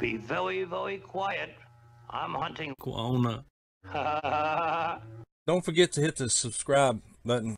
Be very, very quiet. I'm hunting. Kuona. Don't forget to hit the subscribe button.